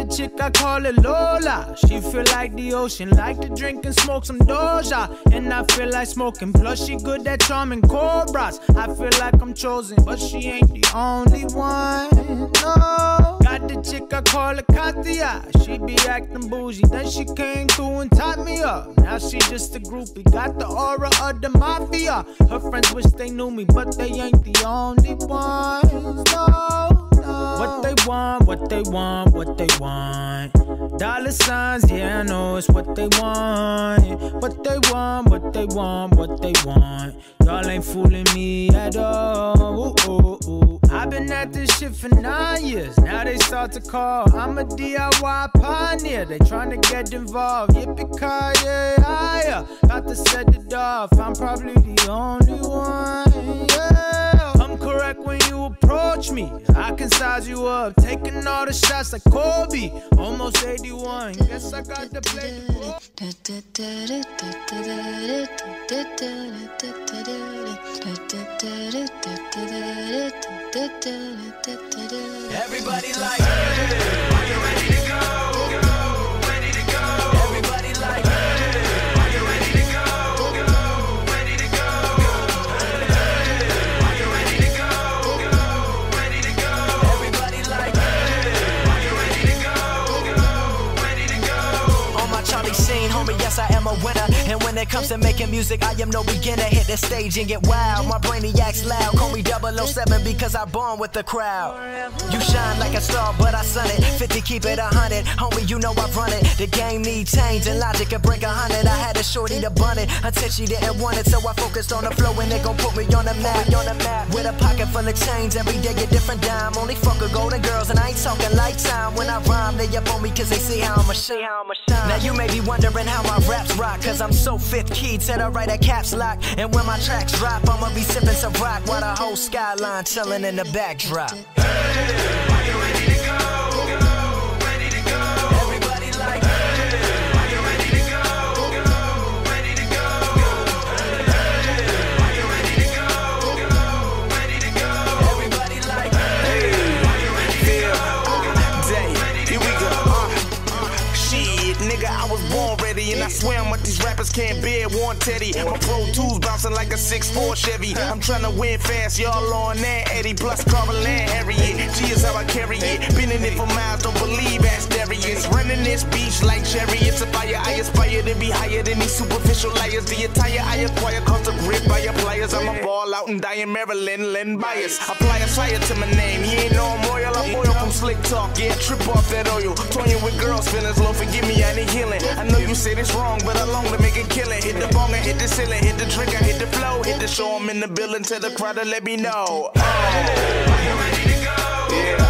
The chick, I call it Lola. She feel like the ocean, like to drink and smoke some Doja. And I feel like smoking, plus she good at charming cobras. I feel like I'm chosen, but she ain't the only one. No. Got the chick, I call it Katia. She be acting bougie, then she came through and tied me up. Now she just a groupie, got the aura of the mafia. Her friends wish they knew me, but they ain't the only ones. They want, what they want. Dollar signs, yeah, I know it's what they want. What they want, what they want, what they want. Y'all ain't fooling me at all. Ooh, ooh, ooh. I've been at this shit for nine years. Now they start to call. I'm a DIY pioneer. They trying to get involved. Yippee yeah, higher. Got to set it off. I'm probably the only one. Approach me. I can size you up, taking all the shots like Kobe. Almost 81, guess I got the play. Everybody like, hey, comes to making music, I am no beginner. Hit the stage and get wild. My brainiac's loud. Call me 007 because I born with the crowd. You shine like a star, but I sun it. 50, keep it 100. Homie, you know I run it. The game need change and logic can break a hundred. I had a shorty to bun it until she didn't want it. So I focused on the flow and it gon' put me on the map. On the map. With a pocket full of change, every day a different dime. Only fuck with golden girls and I ain't talking lifetime. When I rhyme, they up on me cause they see how I'm a shine. Now you may be wondering how my raps rock, cause I'm so fifth key to the right at caps lock. And when my tracks drop, I'ma be sipping some rock while the whole skyline chilling in the backdrop. Hey, And I swear what these rappers can't bear. One Teddy, my Pro Tools bouncing like a 6'4 Chevy. I'm trying to win fast, y'all on that Eddie. Plus Carvel and Harriet. G is how I carry it. Been in it for miles, don't believe ass Darius. Running this beach like chariots a fire. I aspire be higher than these superficial layers. The attire I acquire cost a grip by your players. I'm a ball out and die in Maryland, Len bias. Apply a fire to my name. You ain't know I'm oil, I'm oil from slick talk. Yeah, trip off that oil. Toying with girls, feelings low, forgive me, I need healing. I know you say it's wrong, but I long to make it kill it. Hit the bong and hit the ceiling, hit the trigger, hit the flow, hit the show. I'm in the building, tell the crowd to let me know. Oh. Are you ready to go? Yeah.